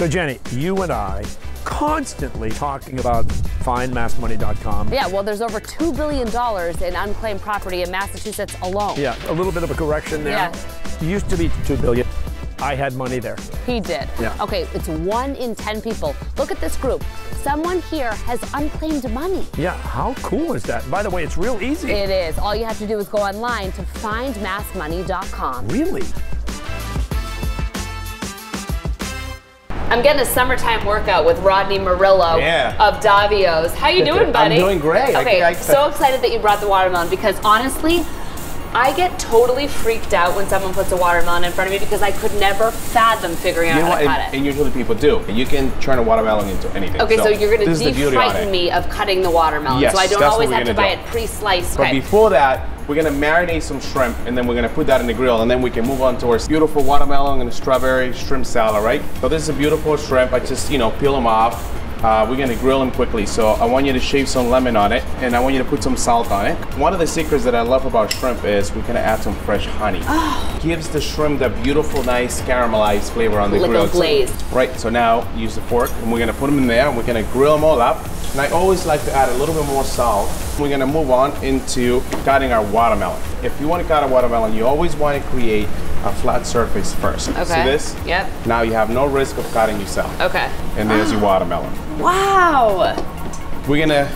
So Jenny, you and I constantly talking about findmassmoney.com. Yeah, well, there's over $2 billion in unclaimed property in Massachusetts alone. Yeah, a little bit of a correction there. Yeah. Used to be 2 billion. I had money there. He did. Yeah. Okay, it's one in 10 people. Look at this group. Someone here has unclaimed money. Yeah, how cool is that? By the way, it's real easy. It is. All you have to do is go online to findmassmoney.com. really? I'm getting a summertime workout with Rodney Murillo Yeah. of Davio's. How you doing, buddy? I'm doing great. Okay, think I- so excited that you brought the watermelon because honestly, I get totally freaked out when someone puts a watermelon in front of me because I could never fathom figuring out You know how what? to cut And, it. and usually people do. And You can turn a watermelon into anything. Okay, so, you're going to is the beauty on de-frighten me of cutting the watermelon, Yes, so I don't always have to buy do. it pre-sliced. But Okay. before that, we're gonna marinate some shrimp and then we're gonna put that in the grill and then we can move on to our beautiful watermelon and strawberry shrimp salad, right? So this is a beautiful shrimp. I just, you know, peel them off. Uh, we're gonna grill them quickly. So I want you to shave some lemon on it and I want you to put some salt on it. One of the secrets that I love about shrimp is we're gonna add some fresh honey. Gives the shrimp that beautiful, nice caramelized flavor on the a grill. So- glazed. Right, so now use the fork and we're gonna put them in there and we're gonna grill them all up. And I always like to add a little bit more salt. We're gonna move on into cutting our watermelon. If you wanna cut a watermelon, you always wanna create a flat surface first. Okay. See this? Yep. Now you have no risk of cutting yourself. Okay. And there's your ah. watermelon. Wow. We're gonna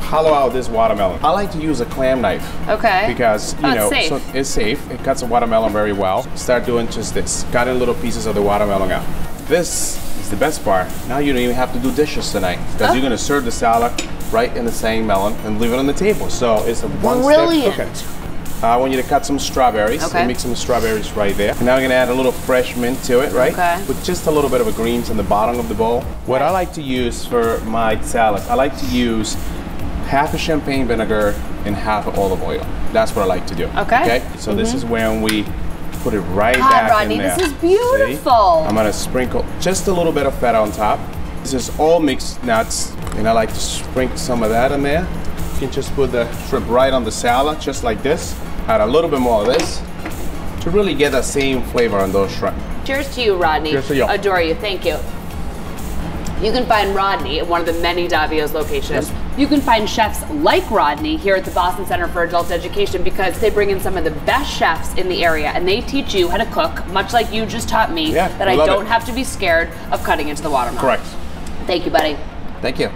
hollow out this watermelon. I like to use a clam knife. Okay. Because you Oh, it's know, safe. so it's safe. It cuts a watermelon very well. Start doing just this, cutting little pieces of the watermelon out. This is the best part. Now you don't even have to do dishes tonight because Oh. you're gonna serve the salad right in the same melon and leave it on the table. So it's a one Brilliant. step cooking. I want you to cut some strawberries. Okay. And mix some strawberries right there. Now we're gonna add a little fresh mint to it, right? Okay. With just a little bit of a greens in the bottom of the bowl. What I like to use for my salad, I like to use half a champagne vinegar and half of olive oil. That's what I like to do. Okay. Okay. So this mm-hmm. is when we put it right God, back Rodney, in there. this is See? beautiful. I'm gonna sprinkle just a little bit of feta on top. This is all mixed nuts, and I like to sprinkle some of that in there. You can just put the shrimp right on the salad, just like this. Add a little bit more of this to really get that same flavor on those shrimp. Cheers to you, Rodney. Cheers to you. Adore you. Thank you. You can find Rodney at one of the many Davio's locations. You can find chefs like Rodney here at the Boston Center for Adult Education because they bring in some of the best chefs in the area and they teach you how to cook, much like you just taught me, Yeah, that I I don't it. have to be scared of cutting into the watermelon. Correct. Thank you, buddy. Thank you.